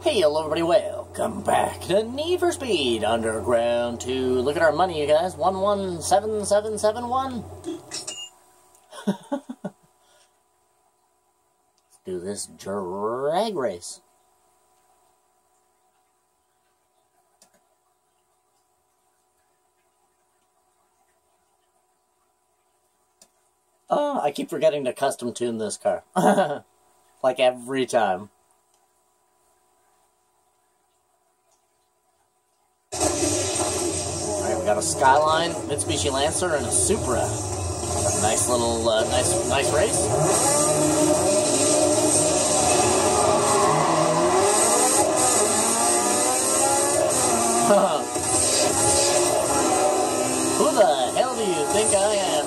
Hey, hello everybody, welcome back to Need for Speed Underground 2. Look at our money, you guys. 117771. Let's do this drag race. Oh, I keep forgetting to custom tune this car. like every time. Got a Skyline, Mitsubishi Lancer, and a Supra. A Nice little, uh, nice, nice race. Who the hell do you think I am,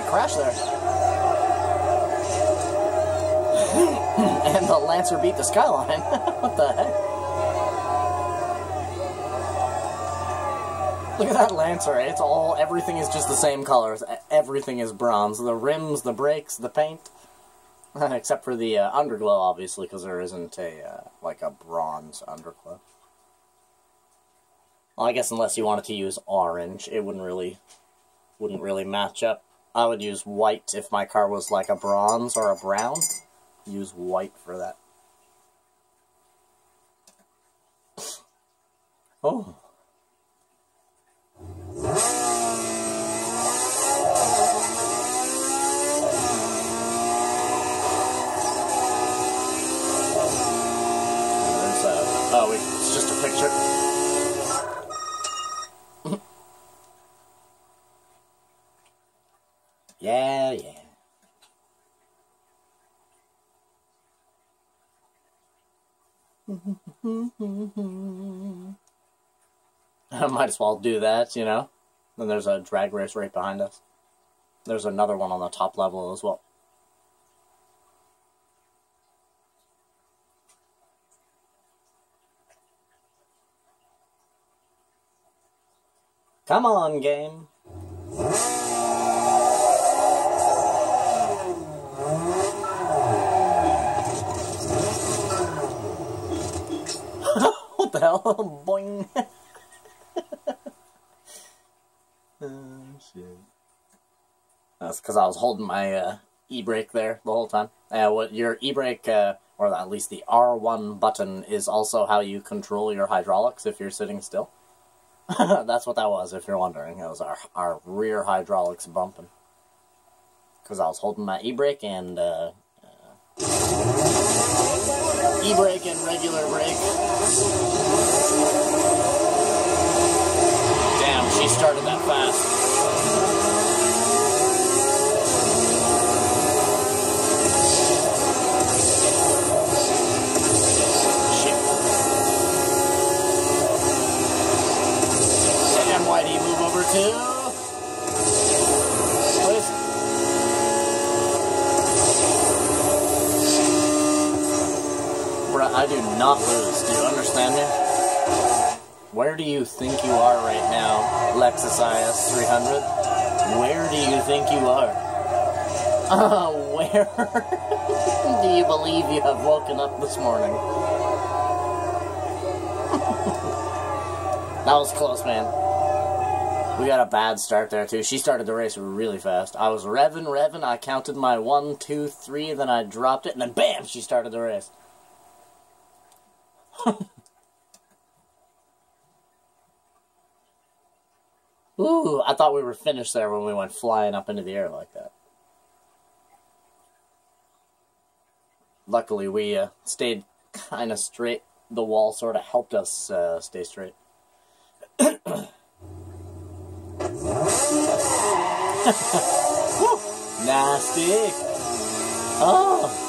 actually there. and the Lancer beat the Skyline. what the heck? Look at that Lancer. It's all, everything is just the same colors. Everything is bronze. The rims, the brakes, the paint. Except for the uh, underglow, obviously, because there isn't a, uh, like a bronze underglow. Well, I guess unless you wanted to use orange, it wouldn't really wouldn't really match up. I would use white if my car was like a bronze or a brown. Use white for that. Oh. There's a, oh, wait, it's just a picture. Yeah, yeah. I might as well do that, you know? Then there's a drag race right behind us. There's another one on the top level as well. Come on, game. what the hell? Boing. oh, shit. That's because I was holding my uh, e-brake there the whole time. Uh, what your e-brake, uh, or at least the R1 button, is also how you control your hydraulics if you're sitting still. That's what that was, if you're wondering. It was our, our rear hydraulics bumping. Because I was holding my e-brake and, uh, e-brake and regular brake. She started that fast. I do not lose. Do you understand me? Where do you think you are right now, Lexus IS 300? Where do you think you are? Uh, where do you believe you have woken up this morning? that was close, man. We got a bad start there, too. She started the race really fast. I was revving, revving. I counted my one, two, three, then I dropped it, and then bam, she started the race. Ooh, I thought we were finished there when we went flying up into the air like that. Luckily, we uh, stayed kind of straight. The wall sort of helped us uh, stay straight. Nasty! Oh!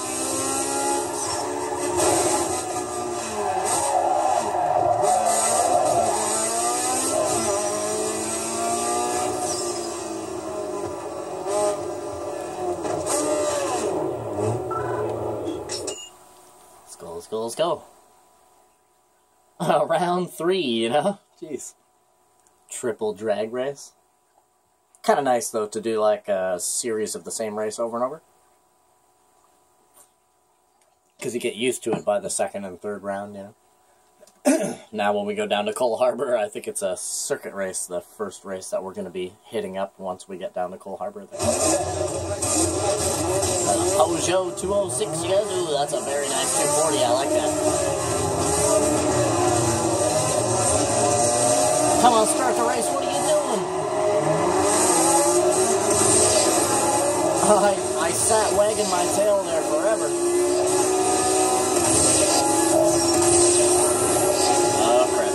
let's go. Uh, round three, you know? Jeez. Triple drag race. Kind of nice, though, to do like a series of the same race over and over. Because you get used to it by the second and third round, you know? now when we go down to Coal Harbor, I think it's a circuit race, the first race that we're going to be hitting up once we get down to Coal Harbor Peugeot 206, you guys? Ooh, that's a very nice 240, I like that. Come on, start the race, what are you doing? I, I sat wagging my tail there forever. Oh, crap.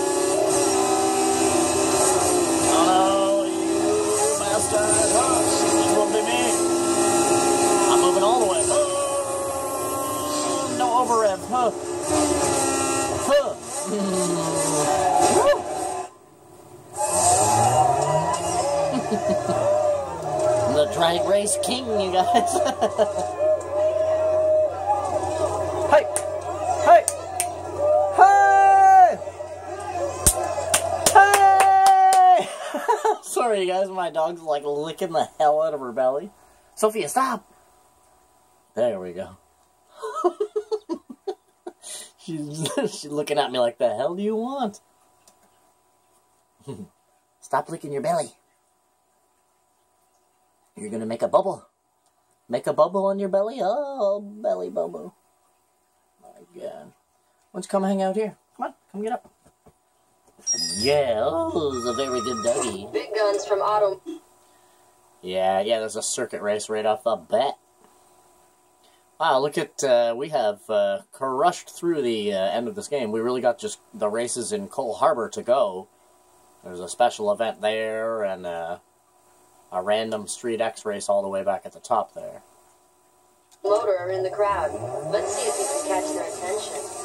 Oh, won't be me. I'm moving all the way. Huh. Huh. drag race king, you guys. hey! Hey! Hey! Hey! Sorry, you guys. My dog's like licking the hell out of her belly. Sophia, stop! There we go. She's, she's looking at me like, the hell do you want? Stop licking your belly. You're gonna make a bubble. Make a bubble on your belly? Oh, belly bubble. My God. Why don't you come hang out here? Come on, come get up. Yeah, oh, it's a very good doggy. Big guns from Auto. Yeah, yeah, there's a circuit race right off the bat. Wow, look at, uh, we have uh, crushed through the uh, end of this game. We really got just the races in Coal Harbor to go. There's a special event there and uh, a random Street X race all the way back at the top there. Motor in the crowd. Let's see if we can catch their attention.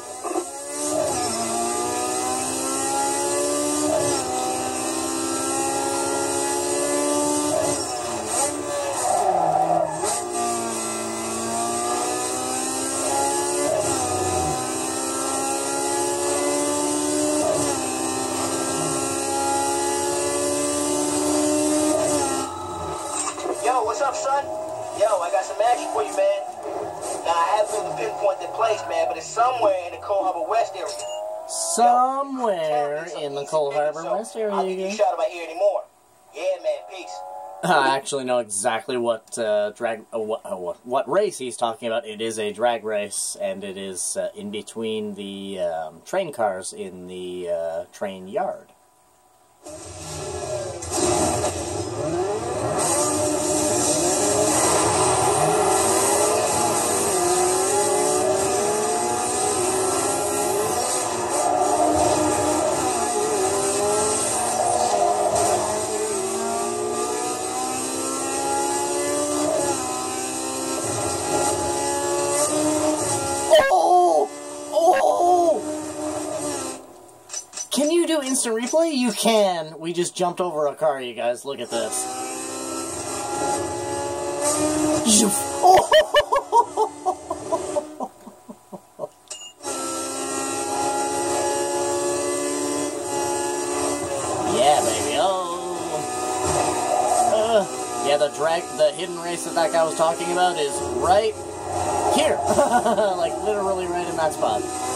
What's up, son? Yo, I got some action for you, man. Now, I haven't been able to pinpoint the place, man, but it's somewhere in the Coal Harbor West area. Somewhere Yo, in the Coal Harbor West area. I'll give you a shot of my ear anymore. Yeah, man, peace. I actually know exactly what uh, drag uh, what, uh, what what race he's talking about. It is a drag race, and it is uh, in between the um, train cars in the uh, train yard. Instant replay? You can. We just jumped over a car, you guys. Look at this. yeah, baby. Oh. Uh, yeah, the drag, the hidden race that that guy was talking about is right here. like, literally right in that spot.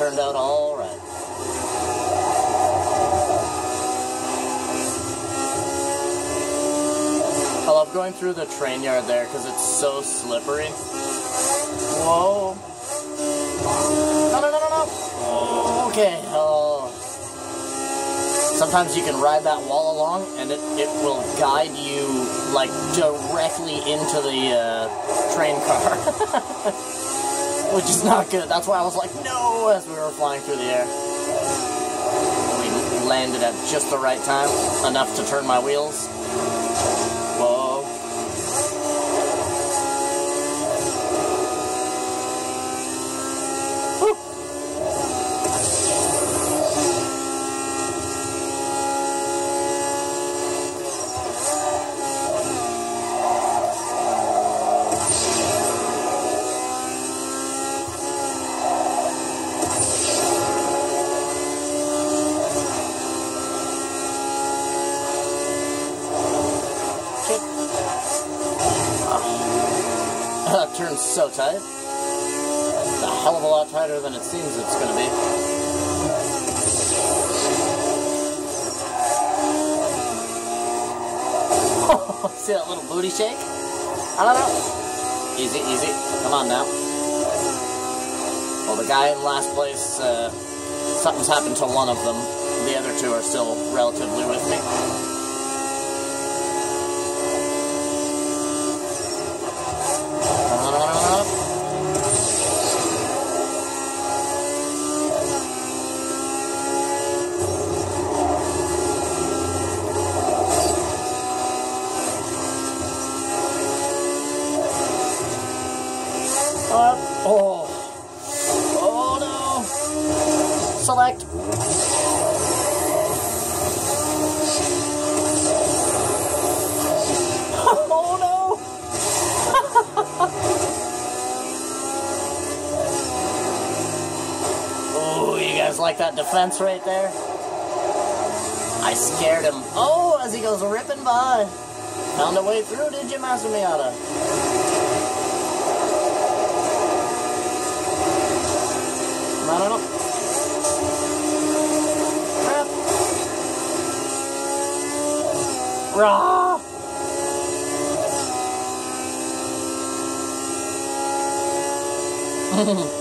Turned out all right. I love going through the train yard there because it's so slippery. Whoa. No, no, no, no. Okay. Sometimes you can ride that wall along and it, it will guide you like directly into the uh, train car. Which is not good. That's why I was like, no, as we were flying through the air. We landed at just the right time, enough to turn my wheels. So tight. It's a hell of a lot tighter than it seems it's gonna be. See that little booty shake? I don't know. Easy, easy. Come on now. Well, the guy in last place, uh, something's happened to one of them. The other two are still relatively with me. Defense right there? I scared him. Oh, as he goes ripping by. Found a way through, did you, Master Miata? I don't know. Crap. Rah!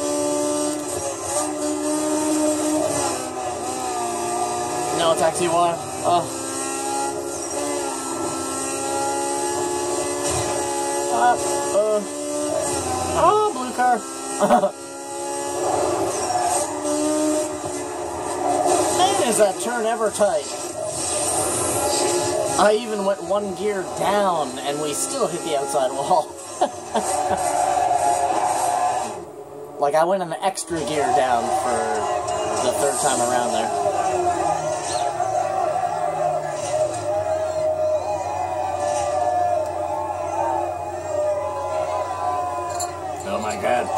no, taxi one. Oh. Uh, uh. Oh, blue car. Man, is that turn ever tight. I even went one gear down and we still hit the outside wall. like I went an extra gear down for the third time around there.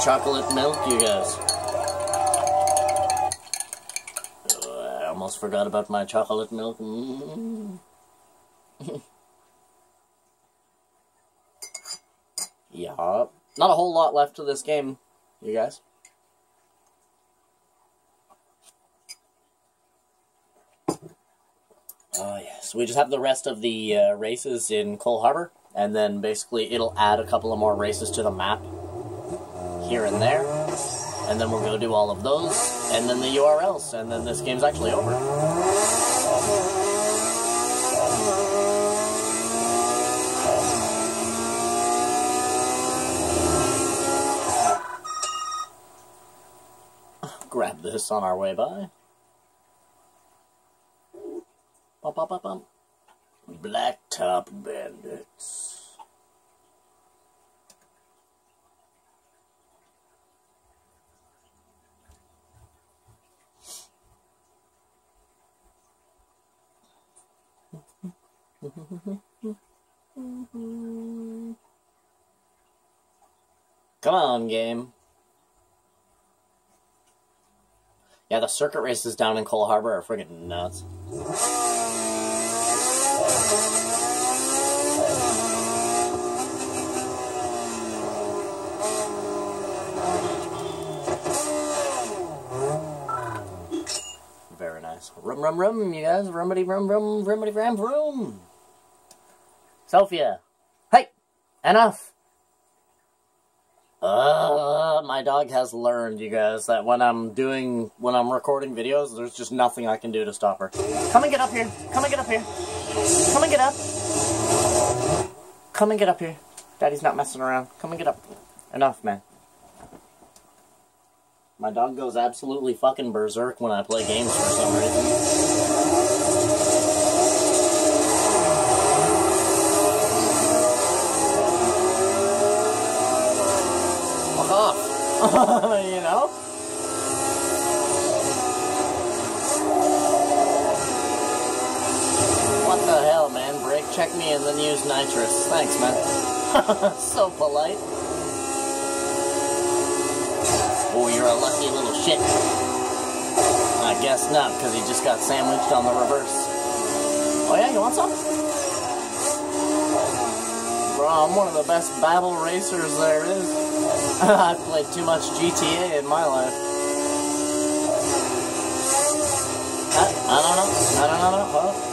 Chocolate milk, you guys. Oh, I almost forgot about my chocolate milk. Mm. yeah. Not a whole lot left to this game, you guys. Oh, yes. We just have the rest of the uh, races in Coal Harbor, and then basically it'll add a couple of more races to the map here and there. And then we'll go do all of those, and then the URLs, and then this game's actually over. Grab this on our way by. Bum, bum, bum. Blacktop Bandits. Mm-hmm. Come on, game. Yeah, the circuit races down in Coal Harbor are friggin' nuts. Very nice. Rum, rum, rum, you guys. Rumity, rum, rum, rumity, ram, rum. Sophia. Hey! Enough! Uh, my dog has learned, you guys, that when I'm doing, when I'm recording videos, there's just nothing I can do to stop her. Come and get up here. Come and get up here. Come and get up. Come and get up here. Daddy's not messing around. Come and get up. Enough, man. My dog goes absolutely fucking berserk when I play games for some reason. so polite. Oh, you're a lucky little shit. I guess not, because he just got sandwiched on the reverse. Oh yeah, you want some? Bro, I'm one of the best battle racers there is. I've played too much GTA in my life. I, I don't know. I don't know. Oh.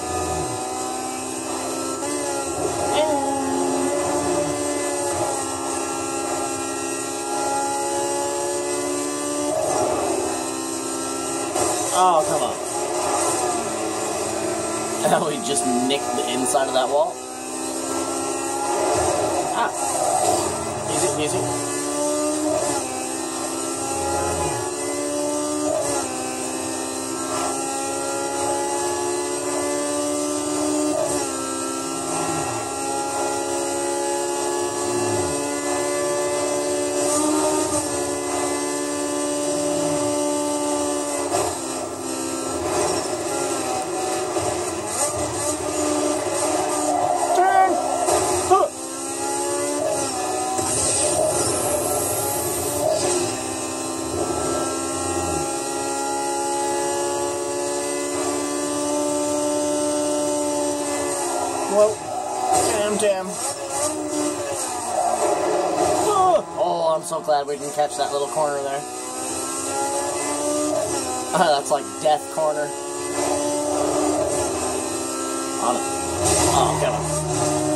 Oh, come on. we just nicked the inside of that wall. Ah. Easy, easy. Turn! Huh. Well, damn, damn. Oh, oh, I'm so glad we didn't catch that little corner there. Ah, that's like death corner. On it. Oh, come on.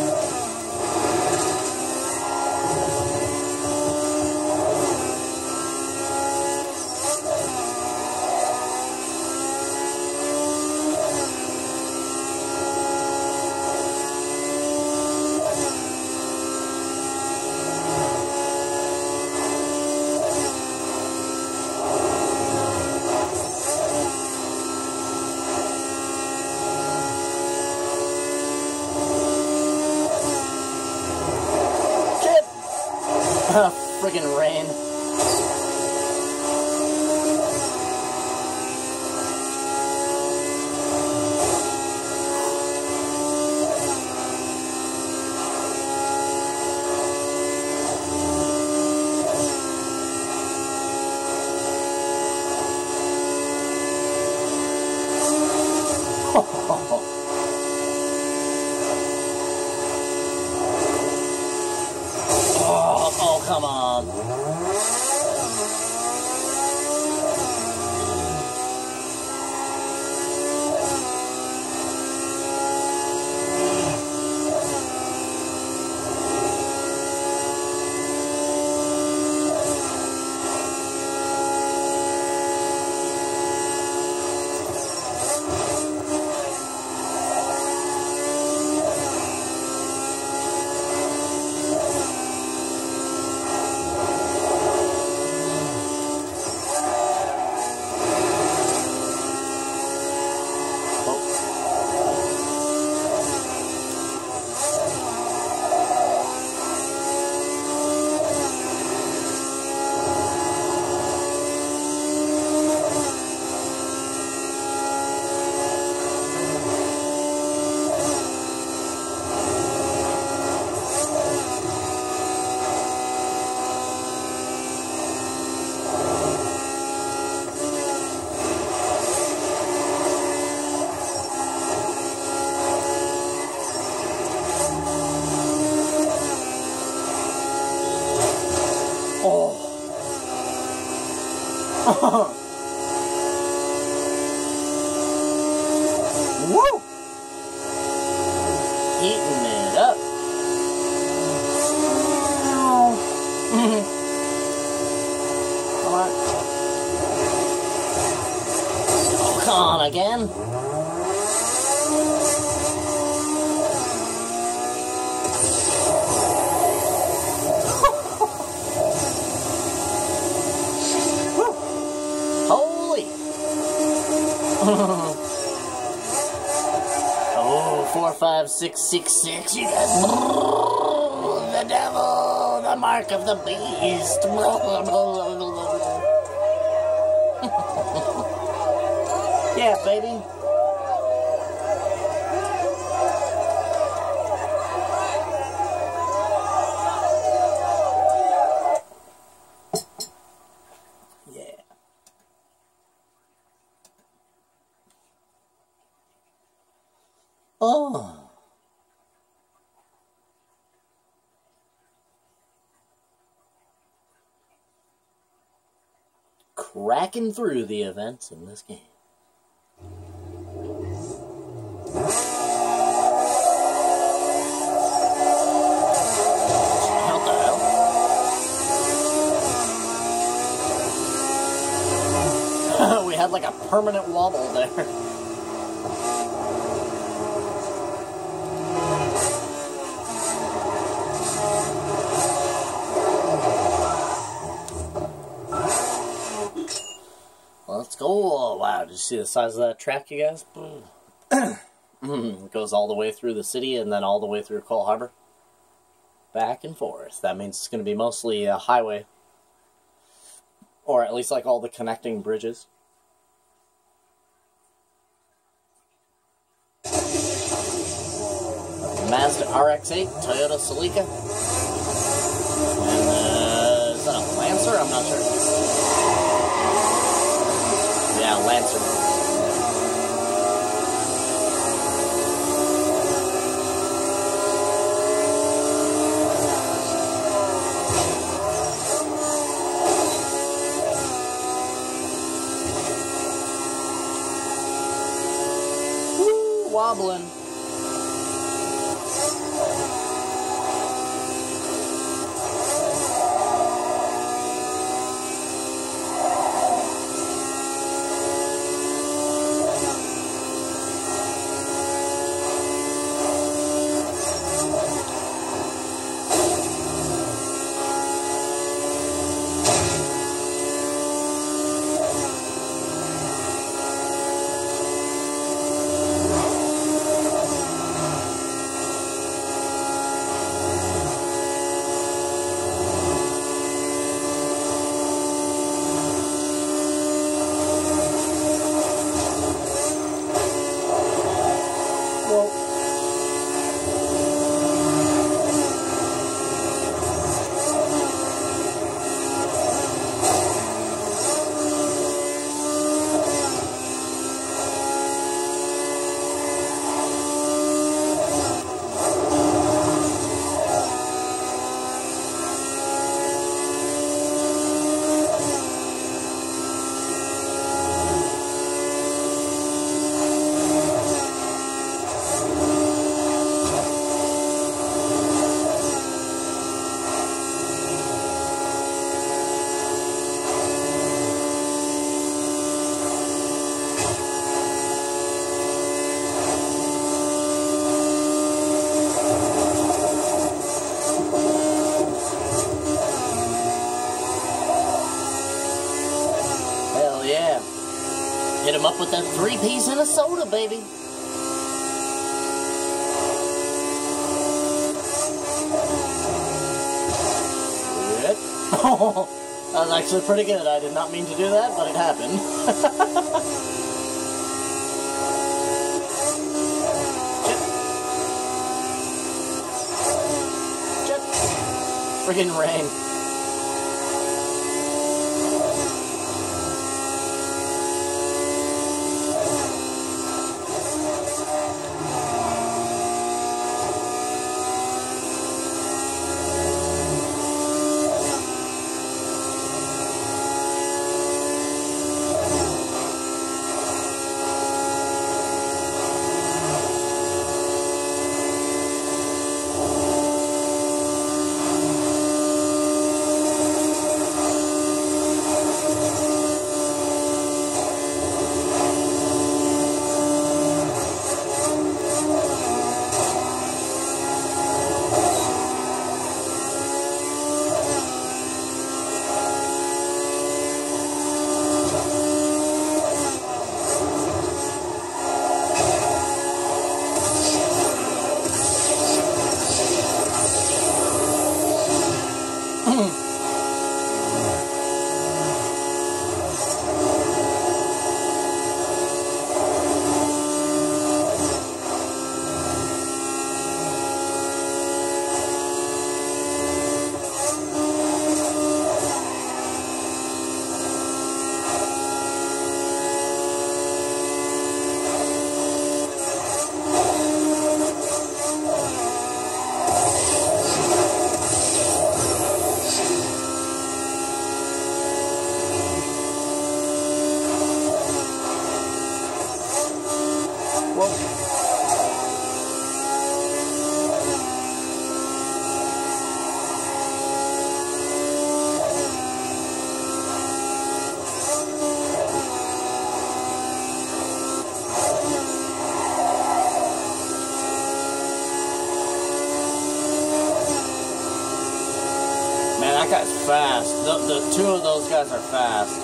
Oh, four, five, six, six, six. You guys. The devil, the mark of the beast. yeah, baby. Yeah. Oh. Cracking through the events in this game. We had like a permanent wobble there. You see the size of that track, you guys? it goes all the way through the city and then all the way through Coal Harbor. Back and forth. That means it's going to be mostly a highway. Or at least like all the connecting bridges. Mazda RX-8, Toyota Celica. And, uh, is that a Lancer? I'm not sure. Yeah, Lancer. Woo, wobbling. With that three piece and a soda, baby. Shit. Oh, that was actually pretty good. I did not mean to do that, but it happened. Friggin' rain. Two of those guys are fast.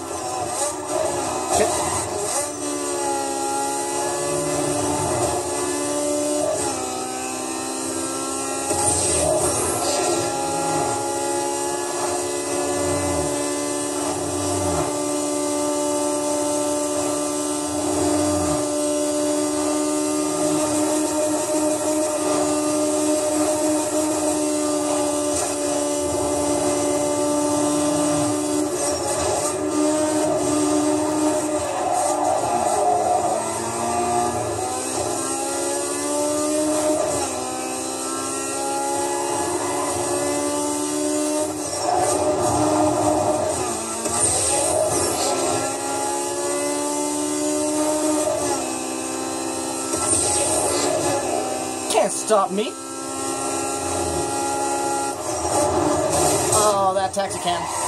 Stop me. Oh, that taxi can.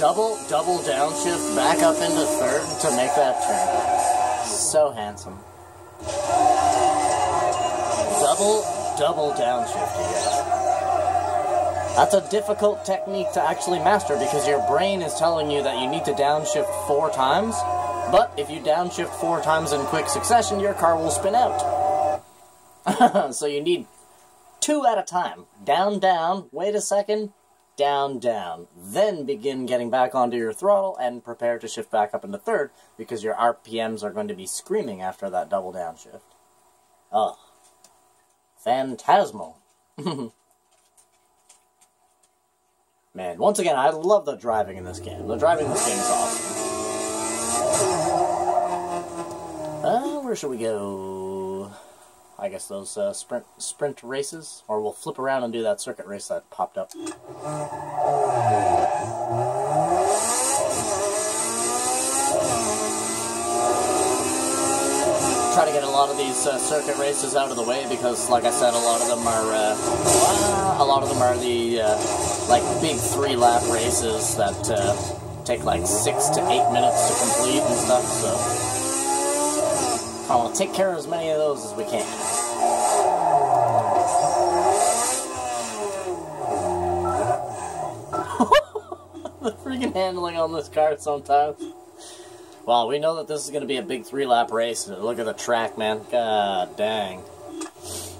Double, double downshift back up into third to make that turn. So handsome. Double, double downshift, guys. That's a difficult technique to actually master because your brain is telling you that you need to downshift four times, but if you downshift four times in quick succession, your car will spin out. so you need two at a time. Down, down, wait a second, down, down. Then begin getting back onto your throttle and prepare to shift back up into third because your RPMs are going to be screaming after that double downshift. Oh. Phantasmal. Man, once again, I love the driving in this game. The driving in this game is awesome. Uh, where should we go? I guess those uh, sprint sprint races, or we'll flip around and do that circuit race that popped up. Try to get a lot of these uh, circuit races out of the way because, like I said, a lot of them are uh, a lot of them are the uh, like big three lap races that uh, take like six to eight minutes to complete and stuff. So I want take care of as many of those as we can. the freaking handling on this car sometimes. Well, we know that this is going to be a big three-lap race. Look at the track, man. God dang.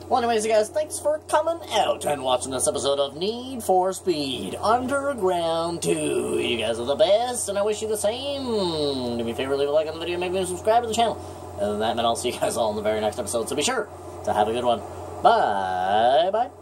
Well, anyways, you guys, thanks for coming out and watching this episode of Need for Speed Underground 2. You guys are the best, and I wish you the same. Do me a favor, leave a like on the video, make me subscribe to the channel. Other than that, man, I'll see you guys all in the very next episode, so be sure to have a good one. Bye-bye.